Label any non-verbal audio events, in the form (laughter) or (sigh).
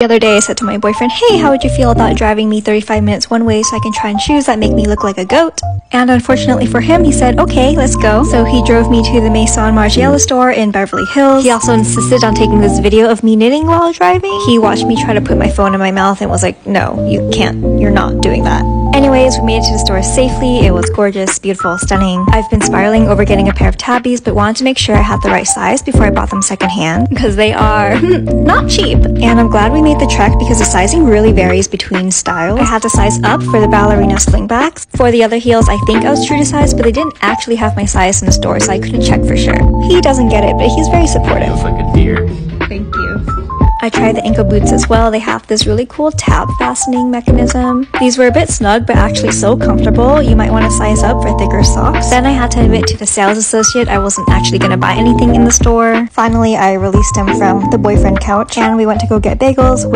The other day, I said to my boyfriend, Hey, how would you feel about driving me 35 minutes one way so I can try on shoes that make me look like a goat? And unfortunately for him, he said, Okay, let's go. So he drove me to the Maison Margiela store in Beverly Hills. He also insisted on taking this video of me knitting while driving. He watched me try to put my phone in my mouth and was like, No, you can't. You're not doing that. Anyways, we made it to the store safely. It was gorgeous, beautiful, stunning. I've been spiraling over getting a pair of tabis, but wanted to make sure I had the right size before I bought them secondhand because they are (laughs) not cheap. And I'm glad we made the trek because the sizing really varies between styles. I had to size up for the ballerina slingbacks. For the other heels, I think I was true to size, but they didn't actually have my size in the store, so I couldn't check for sure. He doesn't get it, but he's very supportive. Feels like a deer. Thank you. I tried the ankle boots as well. They have this really cool tab fastening mechanism. These were a bit snug, but actually so comfortable. You might want to size up for thicker socks. Then I had to admit to the sales associate I wasn't actually going to buy anything in the store. Finally, I released him from the boyfriend couch and we went to go get bagels.